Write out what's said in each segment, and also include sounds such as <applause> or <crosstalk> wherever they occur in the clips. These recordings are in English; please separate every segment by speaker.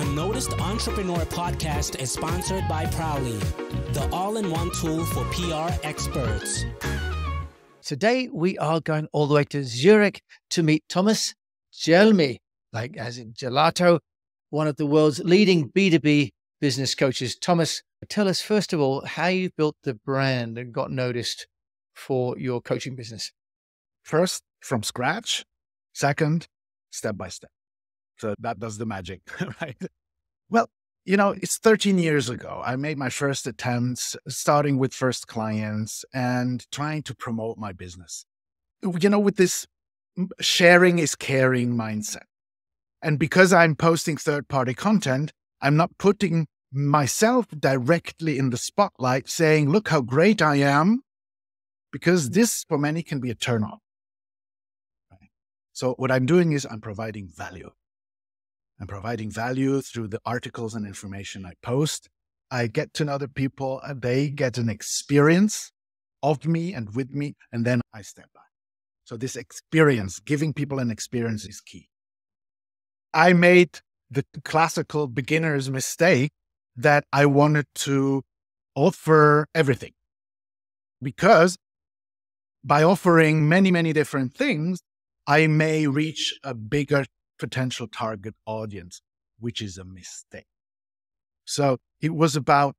Speaker 1: Unnoticed Entrepreneur podcast is sponsored by Prowly, the all in one tool for PR experts.
Speaker 2: Today, we are going all the way to Zurich to meet Thomas Gelmi, like as in gelato, one of the world's leading B2B business coaches. Thomas, tell us first of all how you built the brand and got noticed for your coaching business.
Speaker 3: First, from scratch. Second, step by step. So that does the magic, <laughs> right? Well, you know, it's 13 years ago. I made my first attempts, starting with first clients and trying to promote my business. You know, with this sharing is caring mindset. And because I'm posting third party content, I'm not putting myself directly in the spotlight saying, look how great I am, because mm-hmm. this for many can be a turn on. So what I'm doing is I'm providing value. I'm providing value through the articles and information I post. I get to know the people and they get an experience of me and with me, and then I step back. So this experience, giving people an experience is key. I made the classical beginner's mistake that I wanted to offer everything because by offering many, many different things, I may reach a bigger potential target audience, which is a mistake. So it was about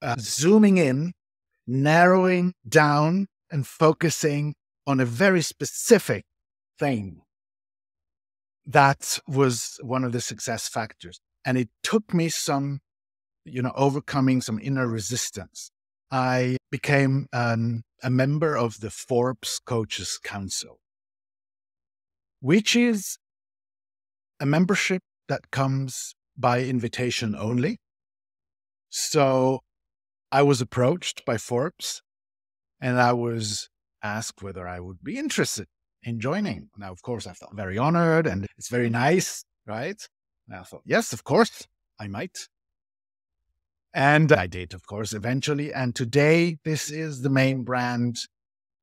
Speaker 3: uh, zooming in, narrowing down, and focusing on a very specific thing. That was one of the success factors. And it took me some, you know, overcoming some inner resistance. I became a member of the Forbes Coaches Council, which is a membership that comes by invitation only. So I was approached by Forbes and I was asked whether I would be interested in joining. Now, of course, I felt very honored and it's very nice, right? And I thought, yes, of course, I might. And I did, of course, eventually. And today, this is the main brand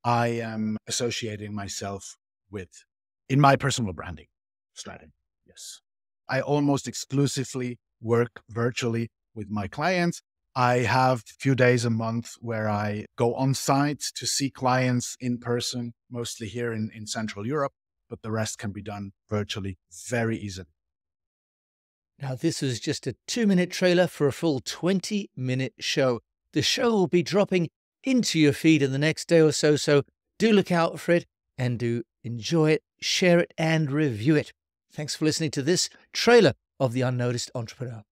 Speaker 3: I am associating myself with in my personal branding strategy. Yes. I almost exclusively work virtually with my clients. I have a few days a month where I go on site to see clients in person, mostly here in, in Central Europe, but the rest can be done virtually very easily.
Speaker 2: Now, this was just a two minute trailer for a full 20 minute show. The show will be dropping into your feed in the next day or so, so do look out for it and do enjoy it, share it, and review it. Thanks for listening to this trailer of The Unnoticed Entrepreneur.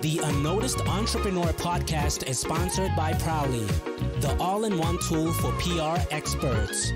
Speaker 1: The Unnoticed Entrepreneur podcast is sponsored by Prowly, the all in one tool for PR experts.